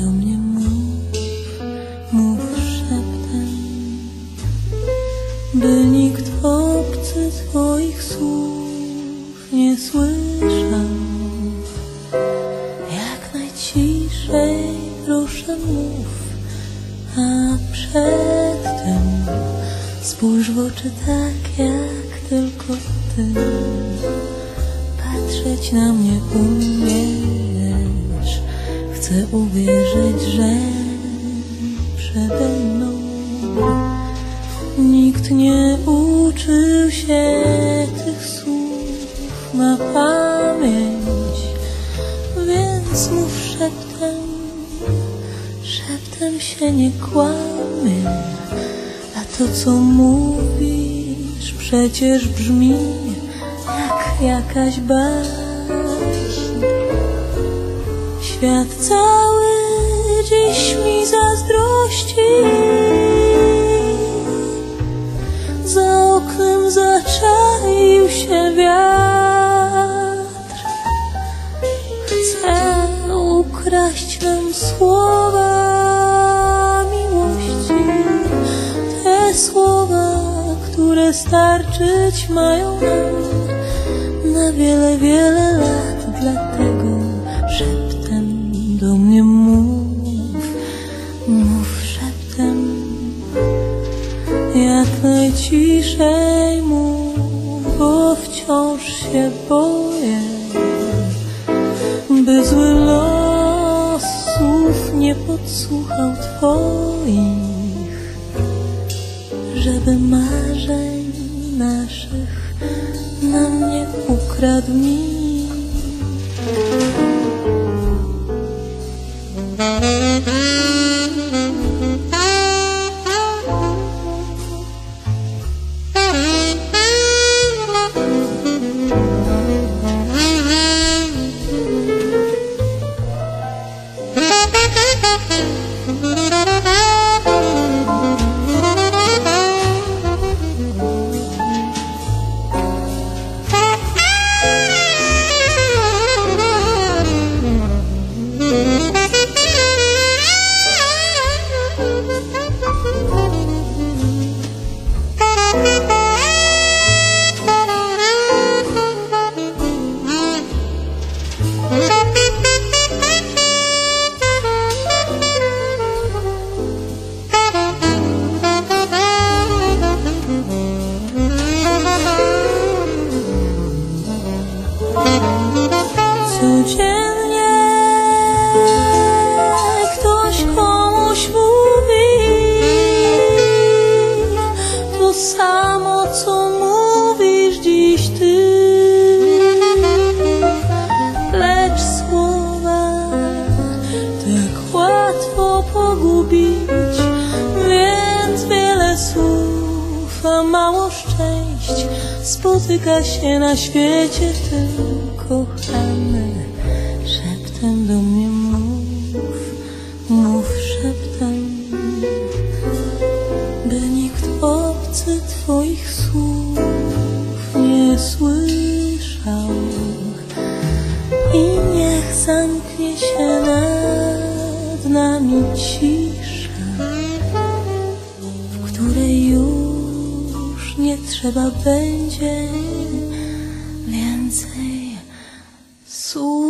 do mnie mów, mów szeptem, by nikt obcy Twoich słów nie słyszał. Jak najciszej proszę mów, a przedtem spójrz w oczy tak, jak tylko Ty. Patrzeć na mnie umiesz chcę uwierzyć, że przede mną nikt nie uczył się tych słów na pamięć, więc mów szeptem, szeptem się nie kłamie, a to co mówisz przecież brzmi jak jakaś baśń. Świat cały dziś mi zazdrości. Za oknem zaczaił się wiatr. Chce ukraść nam słowa miłości. Te słowa, które starczyć mają nam na wiele, wiele lat. Dlatego jak najciszej mów, bo wciąż się boję, by zły los słów nie podsłuchał Twoich, żeby marzeń naszych nam nie ukradł nikt. Codziennie samo, co mówisz dziś ty. Lecz słowa tak łatwo pogubić, więc wiele słów, a mało szczęść spotyka się na świecie tym kochany. Twoich słów nie słyszał i niech zamknie się nad nami cisza, w której już nie trzeba będzie więcej słów.